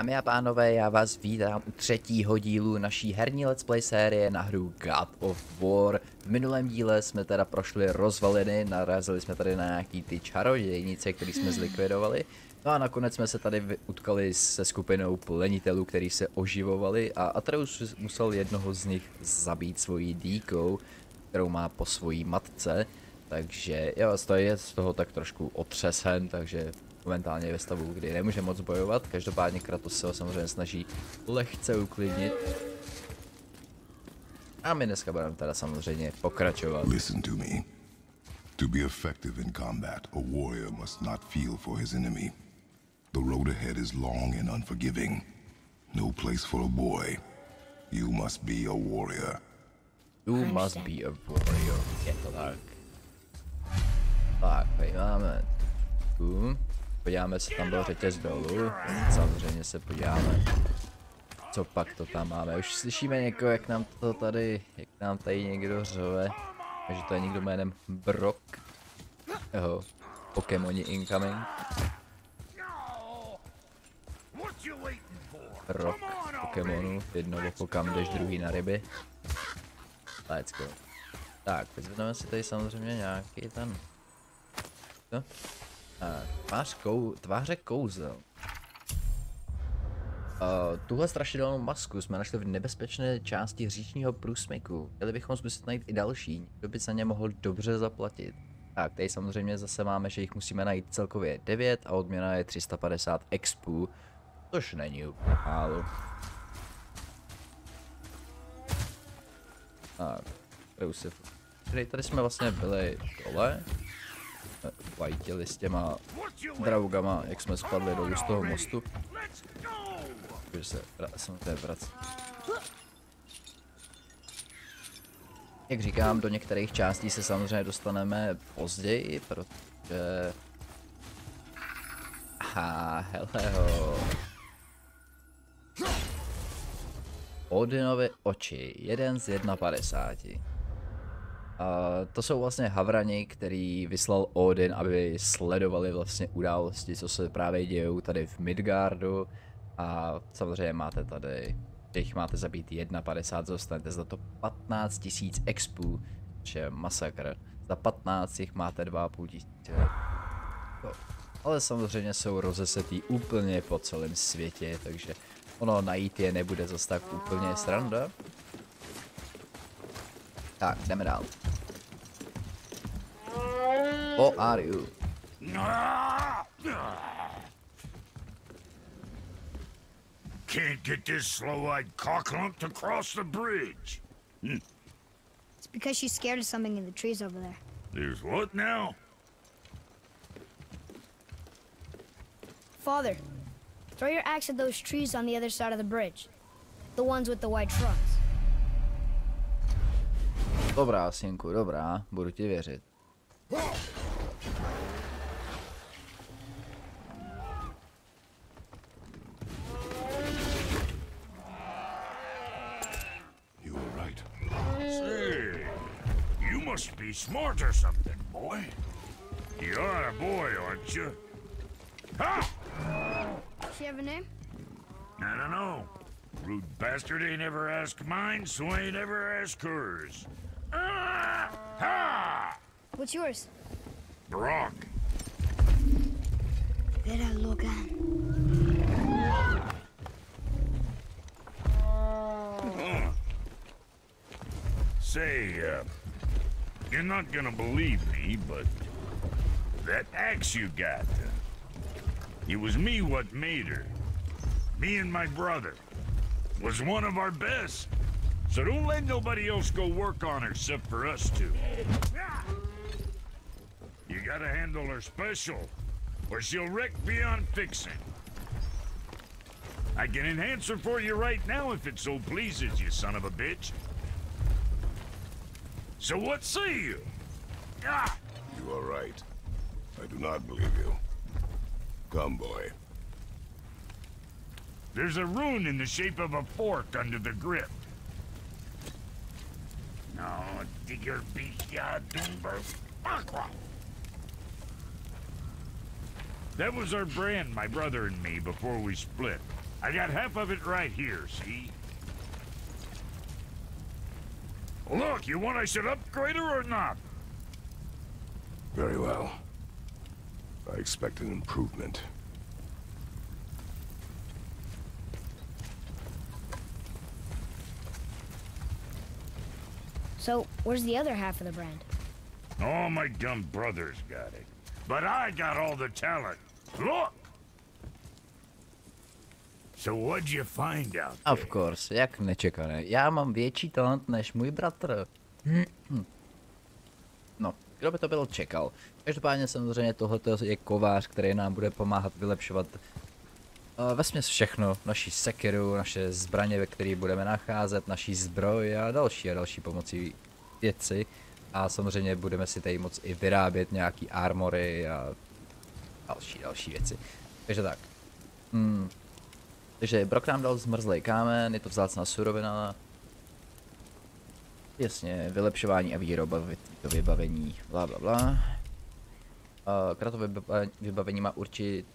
Dámy a pánové, já vás vítám u třetího dílu naší herní let's play série na hru God of War. V minulém díle jsme teda prošli rozvaliny, narazili jsme tady na nějaký ty čarodějnice, který jsme zlikvidovali. No a nakonec jsme se tady utkali se skupinou plenitelů, který se oživovali a Atreus musel jednoho z nich zabít svojí dýkou, kterou má po svojí matce. Takže jo, je z toho tak trošku otřesen, takže momentálně ve stavu, kdy nemůže moc bojovat. Každopádně Kratos se ho samozřejmě snaží lehce uklidnit. A my dneska budeme teda samozřejmě pokračovat. Listen to me. To be effective in combat, a warrior must not feel for his enemy. The road ahead is long and unforgiving. No place for a boy. You must be a warrior. You must be a warrior. Je to tak. Tak, tady máme tu. Podíváme se, tam byl řetěz dolů. Samozřejmě se podíváme, co pak to tam máme. Už slyšíme někoho, jak nám to tady, jak nám tady někdo řve. Takže to je někdo jménem Brock. Jeho Pokémoni incoming. Brock Pokémonu, jednou kam jdeš, druhý na ryby. Let's go. Tak, teď si tady samozřejmě nějaký ten... Co? Tvář kou, tváře kouzel. Uh, tuhle strašidelnou masku jsme našli v nebezpečné části říčního průsmyku. Měli bychom zkusit najít i další, kdo by se ně mohl dobře zaplatit. Tak, tady samozřejmě zase máme, že jich musíme najít celkově 9 a odměna je 350 expů, což není úplně málo. Tak, tady, tady jsme vlastně byli dole, fajtili s těma draugama, jak jsme spadli dolů z toho mostu. Takže se samozřejmě vrací. Jak říkám, do některých částí se samozřejmě dostaneme později, protože... Aha, heleho. Odinovi oči, jeden z 1,50. Uh, to jsou vlastně havrani, který vyslal Odin, aby sledovali vlastně události, co se právě dějou tady v Midgardu. A samozřejmě máte tady, těch máte zabít 1,50, zostanete za to 15 000 expů, což je masakr. Za 15 jich máte 2,5 tisíce. No. Ale samozřejmě jsou rozesetý úplně po celém světě, takže ono najít je nebude zase tak úplně sranda. Tak, jdeme dál. What are you? Can't get this slow-eyed cocklump to cross the bridge. Hm. It's because she's scared of something in the trees over there. There's what now? Father, throw your axe at those trees on the other side of the bridge. The ones with the white trunks. Dobrá, synku, dobrá, budu ti věřit. You were right. Say, you must be smart or something, boy. You're a boy, aren't you? Ha! Does she have a name? I don't know. Rude bastard ain't ever asked mine, so I ain't ever asked hers. Ha! What's yours? Brock. Vera Logan. Say, uh, you're not gonna believe me, but that axe you got, uh, it was me what made her. Me and my brother. Was one of our best. So don't let nobody else go work on her except for us two. You gotta handle her special, or she'll wreck beyond fixing. I can enhance her for you right now if it so pleases you, son of a bitch. So what say you? Ah! You are right. I do not believe you. Come, boy. There's a rune in the shape of a fork under the grip. Oh, no. Aqua. That was our brand, my brother and me, before we split. I got half of it right here, see? Look, you want I should upgrade her or not? Very well. I expect an improvement. So, where's the other half of the brand? All my dumb brothers got it. But I got all the talent. Look! So what'd you find out there? Of course, jak nečekané. Já mám větší talent než můj bratr. No, kdo by to byl čekal. Každopádně samozřejmě tohle je kovář, který nám bude pomáhat vylepšovat vesměs všechno. Naši sekeru, naše zbraně, ve kterých budeme nacházet, naší zbroj a další a další pomocí věci. A samozřejmě budeme si tady moc i vyrábět nějaký armory a další, další věci. Takže tak. Hmm. Takže Brok nám dal zmrzlý kámen, je to vzácná surovina. Jasně, vylepšování a výroba to vybavení, bla bla bla. A kratové vyba- vybavení má určit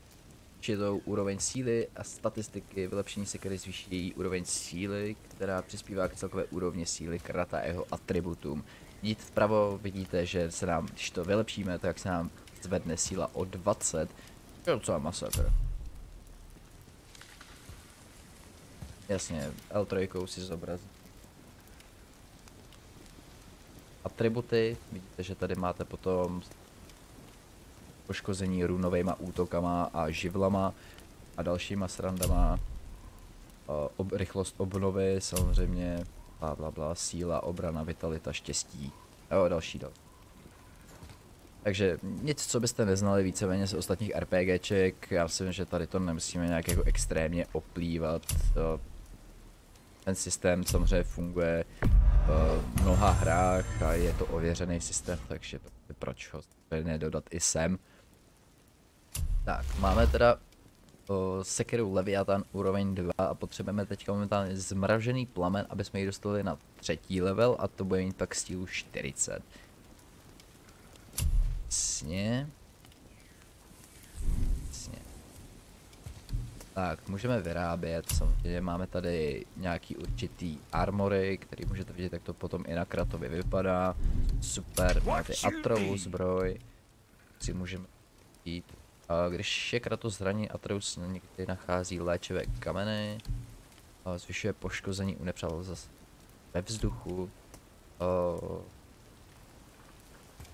určitou úroveň síly a statistiky. Vylepšení se který zvýší její úroveň síly, která přispívá k celkové úrovni síly krata a jeho atributům. Jít vpravo vidíte, že se nám, když to vylepšíme, tak se nám zvedne síla o 20. To je docela masakr. Jasně, L3 si zobrazí. Atributy, vidíte, že tady máte potom poškození runovejma útokama a živlama a dalšíma srandama. Ob, rychlost obnovy, samozřejmě, bla bla bla, síla, obrana, vitalita, štěstí. Jo, další dal. Takže nic, co byste neznali víceméně z ostatních RPGček, já myslím, že tady to nemusíme nějak jako extrémně oplývat. Ten systém samozřejmě funguje v mnoha hrách a je to ověřený systém, takže proč ho nedodat i sem. Tak, máme teda o, sekeru Leviathan úroveň 2 a potřebujeme teď momentálně zmražený plamen, aby jsme ji dostali na třetí level a to bude mít pak stílu 40. Jasně. Jasně. Tak, můžeme vyrábět, samozřejmě máme tady nějaký určitý armory, který můžete vidět, jak to potom i na Kratovi vypadá. Super, máte Atrovou zbroj, si můžeme jít. A když je Kratos zraní, Atreus někdy nachází léčivé kameny, a zvyšuje poškození u nepřátel zase ve vzduchu.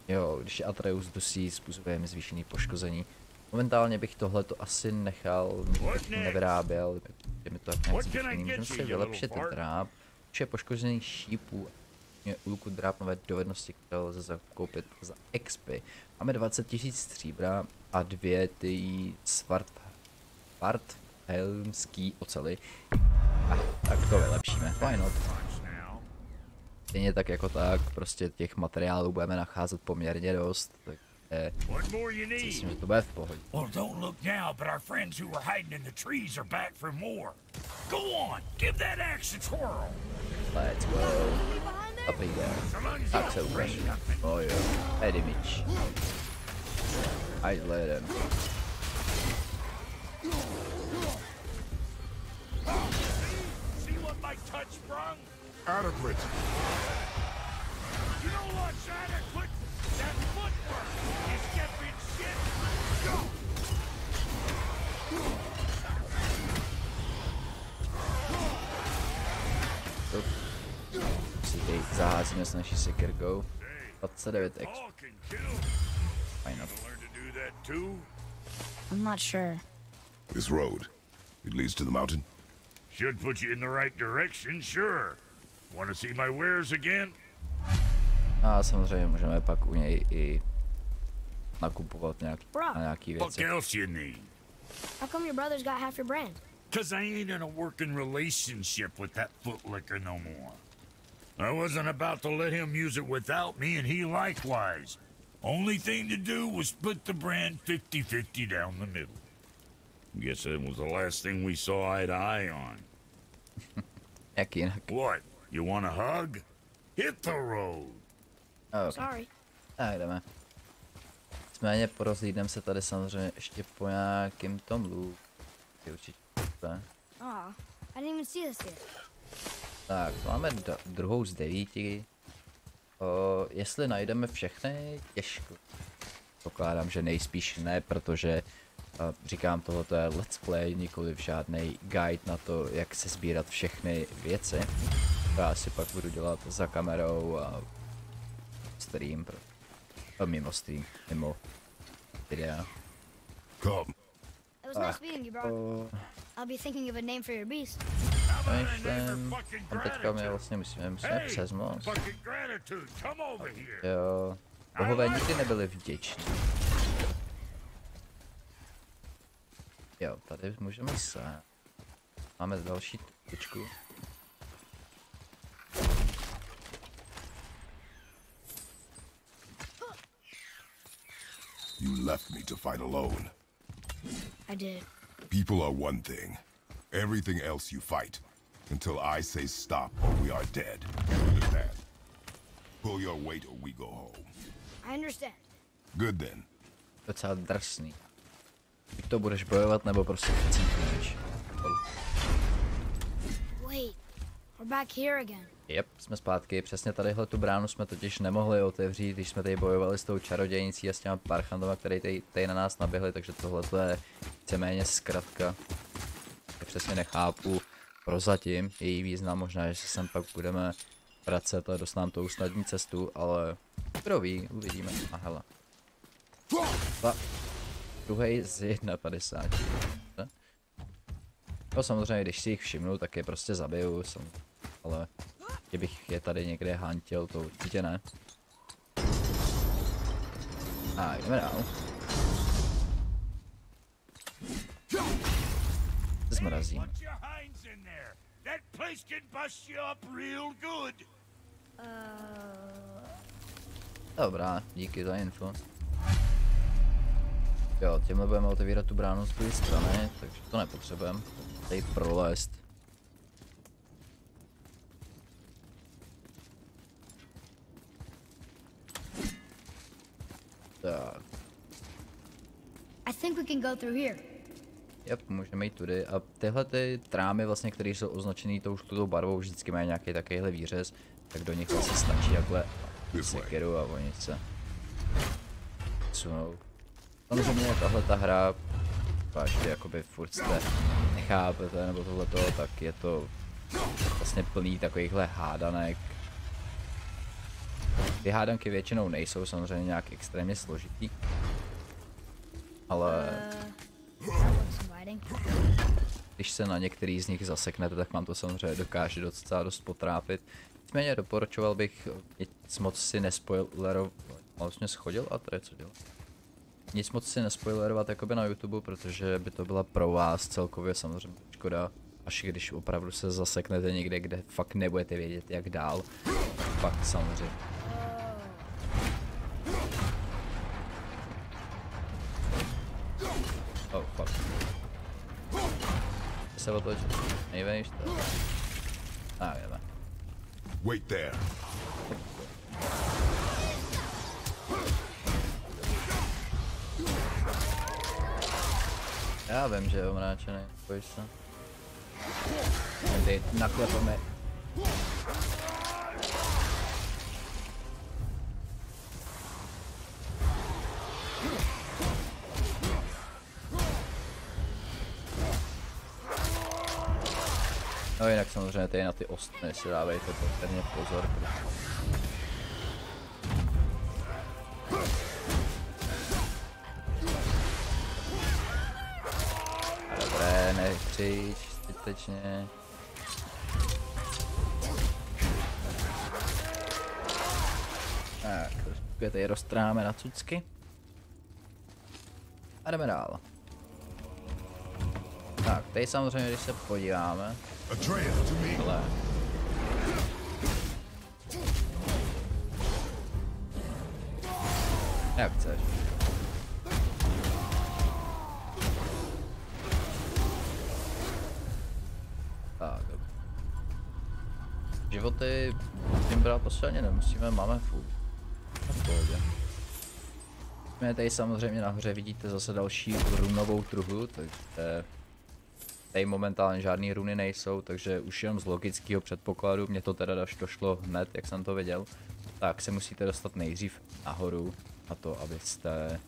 Jo, když je Atreus dusí, způsobuje mi zvýšený poškození. Momentálně bych tohleto asi nechal, nevyráběl, je mi to tak nějak zvýšený. Můžeme si vylepšit dráp, už je poškozený šípů, je úluku drápnové dovednosti, které lze zakoupit za XP. Máme 20 000 stříbra a dvě ty svart, svart helmský ocely. A tak to vylepšíme, why not? Stejně tak jako tak, prostě těch materiálů budeme nacházet poměrně dost, tak eh, myslím, že to bude v pohodě. Well, don't look now, but our friends who were hiding in the trees are back for more. Go on, give that axe a twirl. Let's go. up in there. Axel pressure. Oh yeah. Head image. Isolate him. See what my touch? Adequate. You know what's adequate? That's Why not? Learn to do that too? I'm not sure. This road, it leads to the mountain? Should put you in the right direction, sure. Want to see my wares again? A samozřejmě můžeme pak u něj i nakupovat nějaký, Bro. na nějaký What else you need? How come your brother's got half your brand? Cause I ain't in a working relationship with that footlicker no more. I wasn't about to let him use it without me, and he likewise. Only thing to do was split the brand 50-50 down the middle. Guess that was the last thing we saw eye to eye on. Jak jinak. What? You want a hug? Hit the road. Oh, okay. Sorry. Tak jdeme. Nicméně porozhlídneme se tady samozřejmě ještě po nějakým tom loot. Je určitě ne? Aw, I didn't even see this yet. Tak, máme druhou z devíti. O, jestli najdeme všechny, těžko. Pokládám, že nejspíš ne, protože a říkám, tohle je let's play, nikoli žádný guide na to, jak se sbírat všechny věci. Já si pak budu dělat za kamerou a stream, pro, a mimo stream, mimo videa. Come. It was nice meeting you, Brock. I'll be thinking of a name for your beast. Přemýšlím, a teďka my vlastně musíme, musíme přes most. Jo, bohové nikdy nebyli vděční. Jo, tady můžeme se. Máme další tyčku. You left me to fight alone. I did. People are one thing. Everything else you fight. Until I say stop or we are dead. Understand? Pull your weight or we go home. I understand. Good then. Docela drsný. Buď to budeš bojovat, nebo prostě chcípneš. Wait, we're back here again. Jep, jsme zpátky. Přesně tadyhle tu bránu jsme totiž nemohli otevřít, když jsme tady bojovali s tou čarodějnicí a s těma parchantama, které tady, tady na nás naběhly, takže tohle je víceméně zkratka. Přesně nechápu prozatím její význam, možná, že se sem pak budeme vracet a dost nám to usnadní cestu, ale kdo ví, uvidíme. A hele. Dva. Druhý z 1,50. No samozřejmě, když si jich všimnu, tak je prostě zabiju, jsem, ale kdybych je tady někde hantil, to určitě ne. A jdeme dál. Zmrazím. Put your hinds in there. That place can bust you up real good. Dobrá, díky za info. Jo, tímhle budeme otevírat tu bránu z té strany, takže to nepotřebujeme. Tady prolézt. Tak, I think we can go through here. Yep, můžeme jít tudy. A tyhle ty trámy, vlastně, které jsou označené tou žlutou barvou, vždycky mají nějaký takovýhle výřez, tak do nich vlastně stačí takhle sekeru a oni se sunou. Samozřejmě tahle ta hra, až vy jakoby furt jste nechápete nebo tohleto, tak je to vlastně plný takovýchhle hádanek. Ty hádanky většinou nejsou samozřejmě nějak extrémně složitý. Ale inviting. Když se na některý z nich zaseknete, tak vám to samozřejmě dokáže docela dost potrápit. Nicméně doporučoval bych nic moc si nespoilerovat. Vlastně schodil a je co dělat. Nic moc si nespoilerovat jakoby na YouTube, protože by to byla pro vás celkově samozřejmě škoda. Až když opravdu se zaseknete někde, kde fakt nebudete vědět jak dál. Pak samozřejmě. Se otoč. Nejvejš to. Tak jdeme. Wait there. Já vím, že je omráčený, bojíš se. Tady naklepeme. Samozřejmě tady na ty ostny si dávejte poměrně pozor. Dobré, nekřič, zbytečně. Tak, trošku tady roztráme na cucky. A jdeme dál. Tak, tady samozřejmě, když se podíváme, Atreus, to me. ale... Jak. Tak. Životy tím brát ani nemusíme, máme furt. V pohodě. Tady samozřejmě nahoře vidíte zase další runovou truhu, takže tady momentálně žádné runy nejsou, takže už jenom z logického předpokladu, mě to teda až došlo hned, jak jsem to viděl, tak se musíte dostat nejdřív nahoru na to, abyste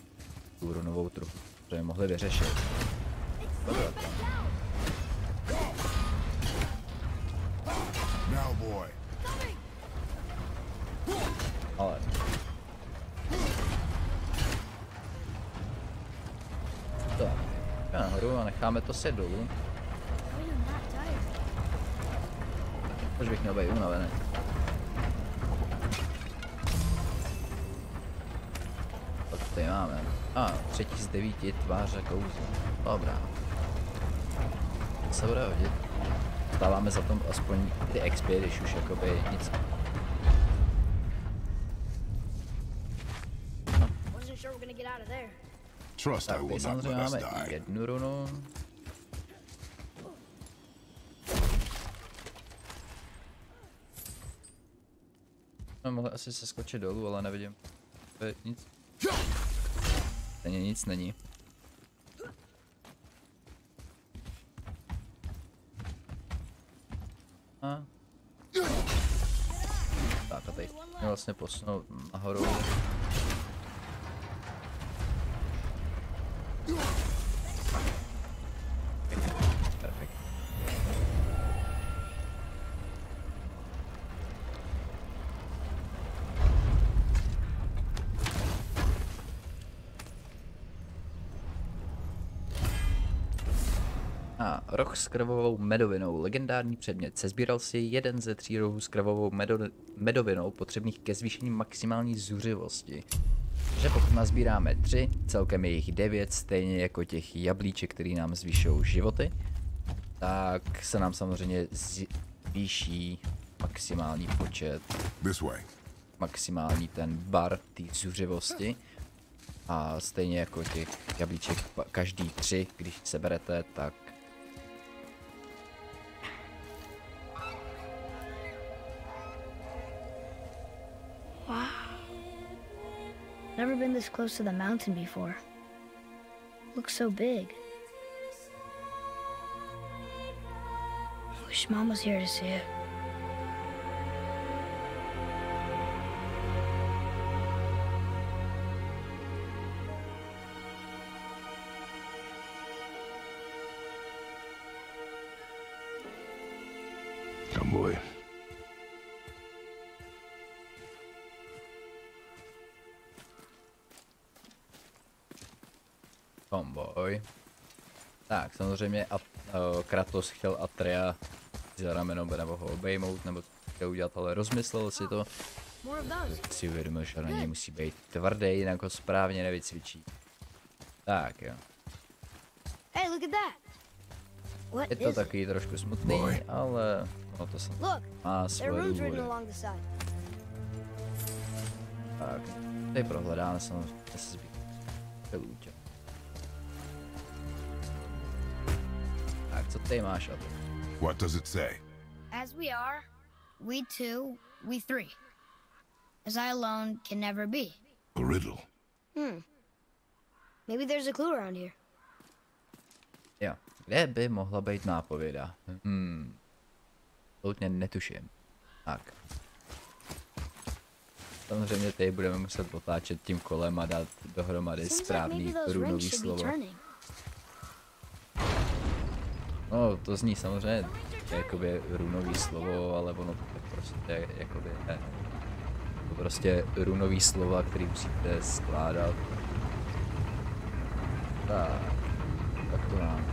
tu runovou truhu to mohli vyřešit. Dobrá, ale tak, nahoru a necháme to se dolů. Proč bych měl být unavený? Co tady máme? A, ah, třetí z devíti tváře kouzla. Dobrá. Co se bude hodit? Stáváme za tom aspoň ty XP, když už jakoby nic. Wasn't sure we're gonna get out of there. Trust I Tak, will not samozřejmě let us die. Jsme mohli asi se skočit dolů, ale nevidím. To je nic. Stejně nic není. A. Tak a teď mě vlastně posunout nahoru. Roh s krvavou medovinou. Legendární předmět. Sezbíral si jeden ze tří rohů s krvavou medo- medovinou potřebných ke zvýšení maximální zuřivosti. Že pokud nazbíráme tři, celkem je jich devět, stejně jako těch jablíček, který nám zvýšou životy, tak se nám samozřejmě zvýší maximální počet, This way. maximální ten bar té zuřivosti. A stejně jako těch jablíček každý tři, když seberete, tak This close to the mountain before. Looks so big. Wish Mom was here to see it. Tak, samozřejmě a, uh, Kratos chtěl Atreya za ramenou nebo ho obejmout, nebo co chtěl udělat, ale rozmyslel si to. Si uvědomil, že na něj musí být tvrdý, jinak ho správně nevycvičí. Tak jo. Hey, look at that. What Je to takový trošku smutný, ale no to jsem má svoje důvody. written along the side. Tak, tady prohledáme samozřejmě se zbýt. Tak, co tady máš, Adu? What does it say? As we are, we two, we three. As I alone can never be. A riddle. Maybe there's a clue around here. Jo, kde by mohla být nápověda? Hmm. Absolutně netuším. Tak. Samozřejmě tady budeme muset otáčet tím kolem a dát dohromady správný runový slovo. turning. No, to zní samozřejmě jakoby runový slovo, ale ono to tak prostě jakoby je. To prostě runový slova, který musíte skládat. Tak, tak to mám.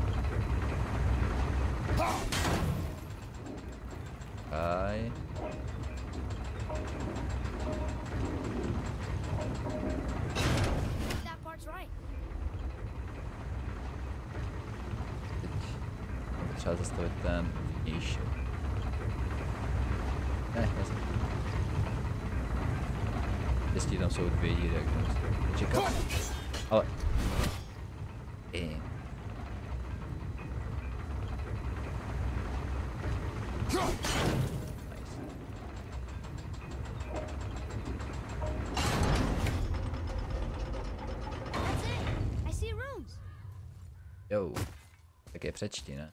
Kaj. potřeba zastavit ten vnější. Ne, jasně. Jestli tam jsou dvě díry, jak tam čekat. Ale. I. Jo, tak je přečti, ne?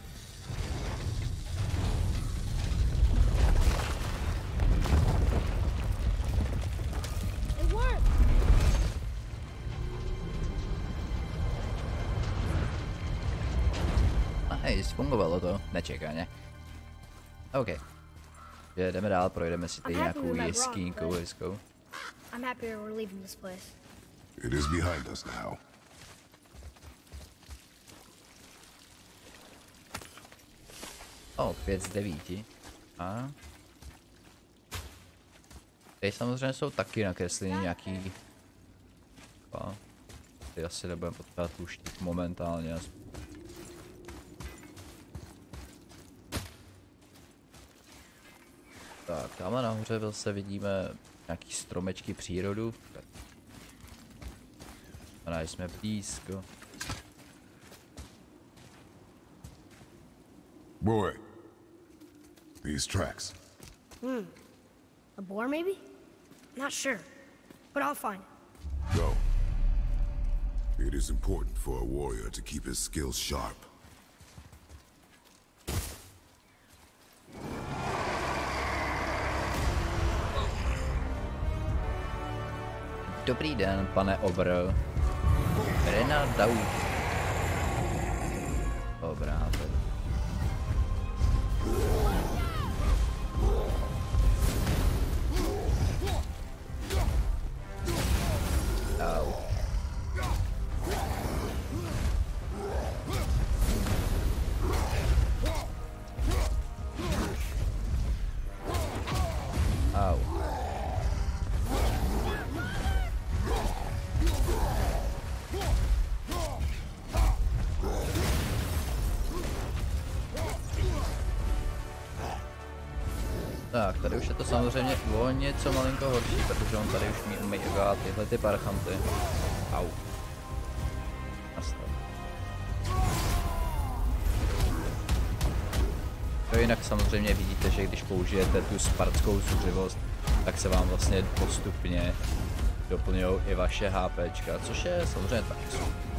It worked! Nice, fungovalo to, nečekaně. OK. Že jdeme dál, projdeme si tady I'm happy nějakou with my jeskínkou bronze. hezkou. I'm happy we're leaving this place. It is behind us now. O, 5 z 9. A... Tady samozřejmě jsou taky nakresleny nějaký... A... Ty asi nebudeme potřebovat luštík momentálně. aspoň. Tak, tamhle nahoře zase vidíme nějaký stromečky přírodu. Tak. A jsme blízko. Boy, these tracks. A boar, maybe? Not sure. But I'll find it. Go. It is important for a warrior to keep his skills sharp. Dobrý den, pane Obr. Rena Dau. Tady už je to samozřejmě o něco malinko horší, protože on tady už mi umývá tyhle ty parchanty. Au. Nastav. No jinak samozřejmě vidíte, že když použijete tu spartskou zuřivost, tak se vám vlastně postupně doplňují i vaše HPčka, což je samozřejmě taky super.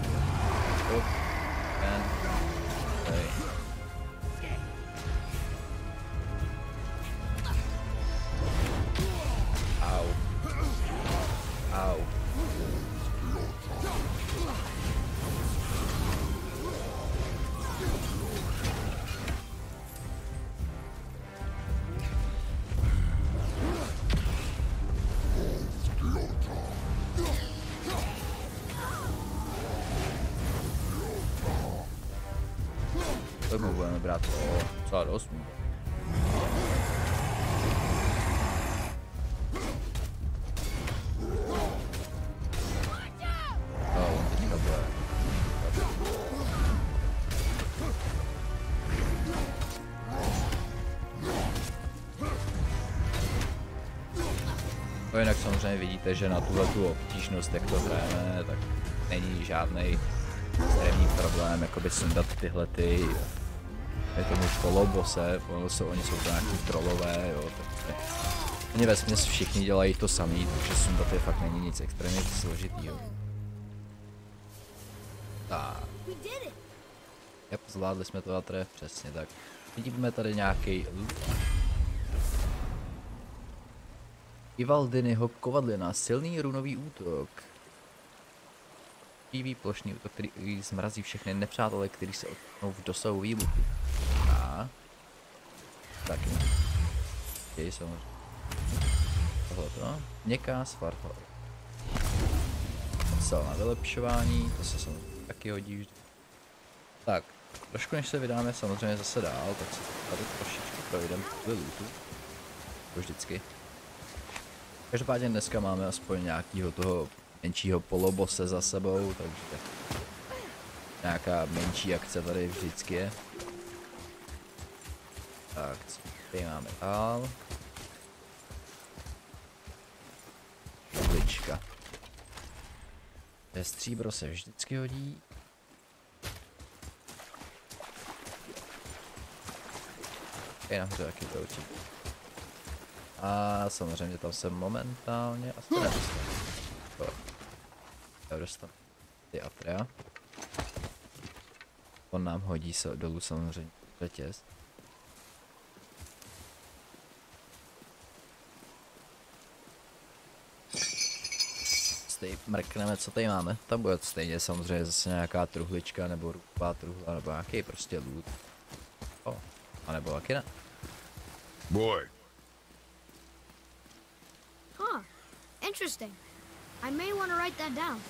Mu budeme brát o co do 8. On teďka bude. No jinak samozřejmě vidíte, že na tuhle tu obtížnost, jak to hrajeme, tak není žádný extrémní problém, jakoby sundat tyhle ty je tomu polobose, ono jsou, oni jsou to nějaký trolové, jo, takže oni ve směs všichni dělají to samý, takže sundat je fakt není nic extrémně složitýho. Tak, jak zvládli jsme to a tref, přesně tak. Vidíme tady nějaký. Ivaldinyho kovadlina, silný runový útok. Živý plošný útok, který zmrazí všechny nepřátele, kteří se ocitnou v dosahu výbuchu. A taky. Jej samozřejmě. Tohleto. Měkká svartol. Cel na vylepšování, to se samozřejmě taky hodí vždy. Tak, trošku než se vydáme samozřejmě zase dál, tak se tady trošičku projdeme kvůli lootu. To vždycky. Každopádně dneska máme aspoň nějakýho toho menšího polobose za sebou, takže nějaká menší akce tady vždycky je. Tak, co tady máme dál? tyčka. Je stříbro se vždycky hodí. Je nahoře taky to určitě. A samozřejmě tam se momentálně asi nedostanu. Dostanu ty Atrea. On nám hodí se dolů samozřejmě řetěz. Stej, mrkneme, co tady máme. Tam bude stejně samozřejmě zase nějaká truhlička, nebo rupá truhla, nebo nějaký prostě loot. O, a nebo taky ne. Boy, Huh. Interesting. I may want to write that down.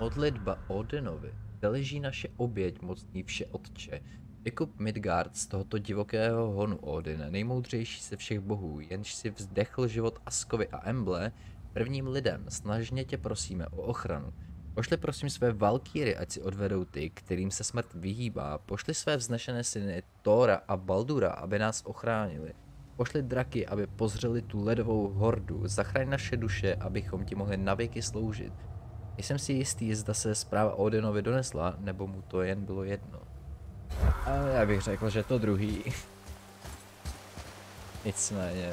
Modlitba Odinovi, kde leží naše oběť, mocný vše otče. Vykup Midgard z tohoto divokého honu Odine, nejmoudřejší ze všech bohů, jenž si vzdechl život Askovi a Emble, prvním lidem, snažně tě prosíme o ochranu. Pošli prosím své valkýry, ať si odvedou ty, kterým se smrt vyhýbá. Pošli své vznešené syny Tora a Baldura, aby nás ochránili. Pošli draky, aby pozřeli tu ledovou hordu. Zachraň naše duše, abychom ti mohli navěky sloužit. Jsem si jistý, zda se zpráva Odinovi donesla, nebo mu to jen bylo jedno. A já bych řekl, že to druhý. Nicméně.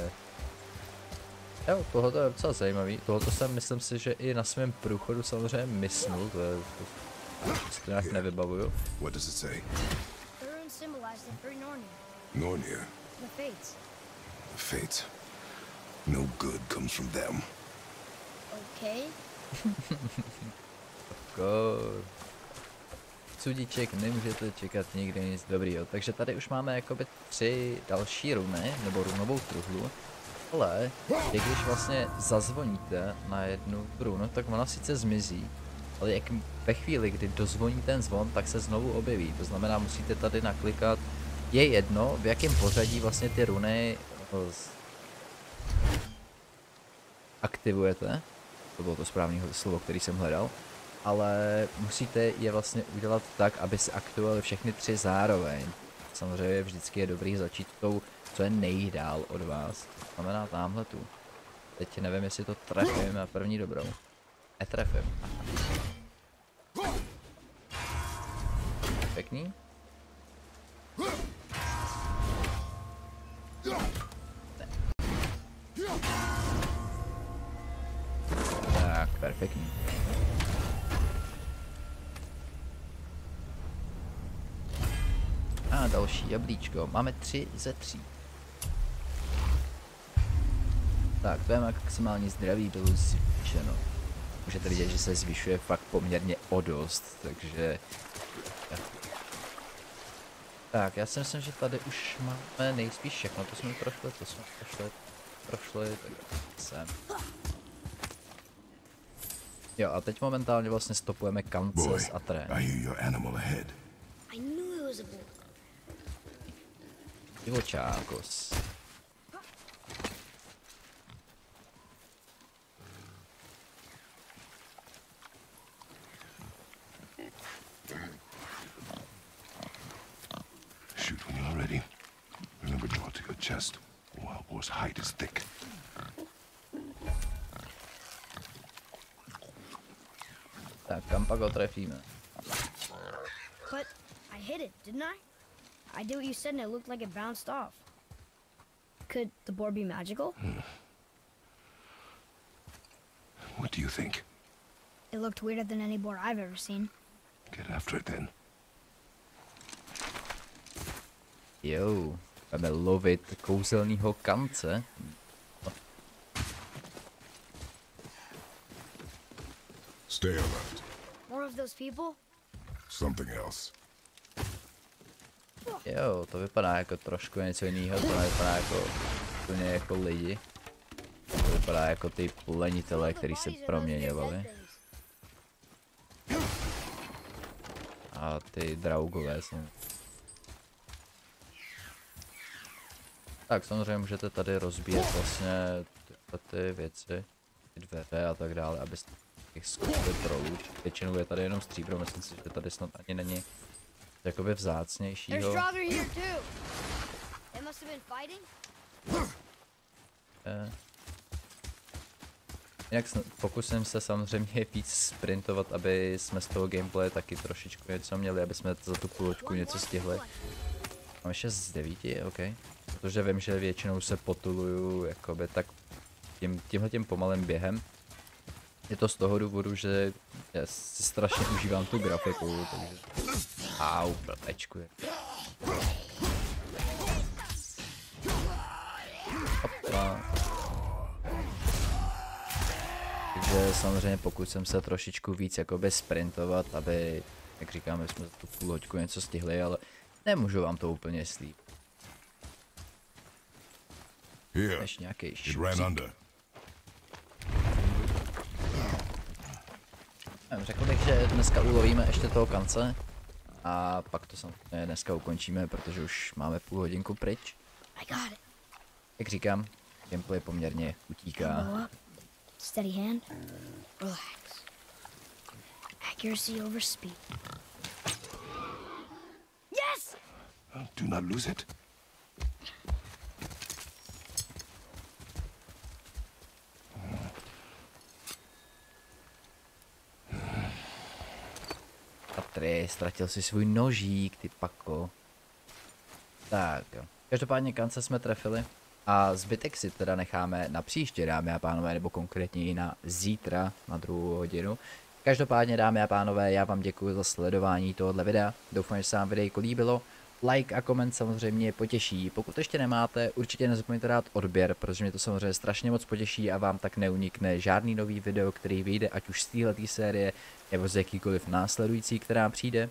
Jo, tohle je docela zajímavý. Tohle jsem, myslím si, že i na svém průchodu samozřejmě myslel, to je... To, si to nějak nevybavuju. what does it say? The runes symbolize the three Nornir, Nornir, the fates. the fates. No good comes from them. Okay. Go. Sudíček, nemůžete čekat nikdy nic dobrýho. Takže tady už máme jakoby tři další runy, nebo runovou truhlu. Ale, i když vlastně zazvoníte na jednu runu, tak ona sice zmizí, ale jak ve chvíli, kdy dozvoní ten zvon, tak se znovu objeví. To znamená, musíte tady naklikat, je jedno, v jakém pořadí vlastně ty runy eh, aktivujete, to bylo to správné slovo, který jsem hledal, ale musíte je vlastně udělat tak, aby se aktivovaly všechny tři zároveň. Samozřejmě vždycky je dobrý začít tou, co je nejdál od vás. To znamená tamhle tu. Teď nevím, jestli to trefím na první dobrou. Netrefím. Pěkný. Tak, perfektní. A další jablíčko. Máme tři ze tří. Tak, to je maximální zdraví bylo zvýšeno. Můžete vidět, že se zvyšuje fakt poměrně o dost, takže... Tak, já si myslím, že tady už máme nejspíš všechno, to jsme prošli, to jsme prošli, prošli, tak sem. Jo, a teď momentálně vlastně stopujeme Kancel a Trén. I said and it looked like it bounced off. Could the boar be magical? Hmm. What do you think? It looked weirder than any boar I've ever seen. Get after it then. Jo, budeme lovit kouzelného kance. Stay alert. More of those people? Something else. Jo, to vypadá jako trošku něco jiného, to nevypadá jako úplně jako lidi. To vypadá jako ty plenitele, který se proměňovali. A ty draugové jsou. Tak samozřejmě můžete tady rozbíjet vlastně ty věci, ty dveře a tak dále, abyste těch zkusili prolůt. Většinou je tady jenom stříbro, myslím si, že tady snad ani není jakoby vzácnějšího. Fighting. Eh. Jinak sn- pokusím se samozřejmě víc sprintovat, aby jsme z toho gameplaye taky trošičku něco měli, aby jsme za tu půločku něco stihli. Mám ještě z devíti, OK. Protože vím, že většinou se potuluju jakoby tak tím, tímhle tím pomalým během. Je to z toho důvodu, že já si strašně užívám tu grafiku, takže... Au, blbečku. Hopla. Takže samozřejmě pokud jsem se trošičku víc jakoby sprintovat, aby, jak říkáme, jsme za tu půl hoďku něco stihli, ale nemůžu vám to úplně. Here, Než nějaký šupřík. Nevím, Řekl bych, že dneska ulovíme ještě toho kance a pak to samozřejmě dneska ukončíme, protože už máme půl hodinku pryč. I got it. Jak říkám, gameplay poměrně utíká. Steady hand. Relax. Accuracy over speed. Yes! Do not lose it. Ztratil si svůj nožík, ty pako. Tak jo. Každopádně kance jsme trefili. A zbytek si teda necháme na příště, dámy a pánové, nebo konkrétně i na zítra, na druhou hodinu. Každopádně, dámy a pánové, já vám děkuji za sledování tohohle videa. Doufám, že se vám videjko líbilo. Like a koment samozřejmě potěší. Pokud ještě nemáte, určitě nezapomeňte dát odběr, protože mě to samozřejmě strašně moc potěší a vám tak neunikne žádný nový video, který vyjde, ať už z této série, nebo z jakýkoliv následující, která přijde.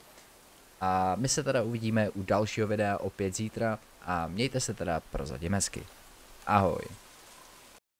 A my se teda uvidíme u dalšího videa opět zítra a mějte se teda prozatím hezky. Ahoj.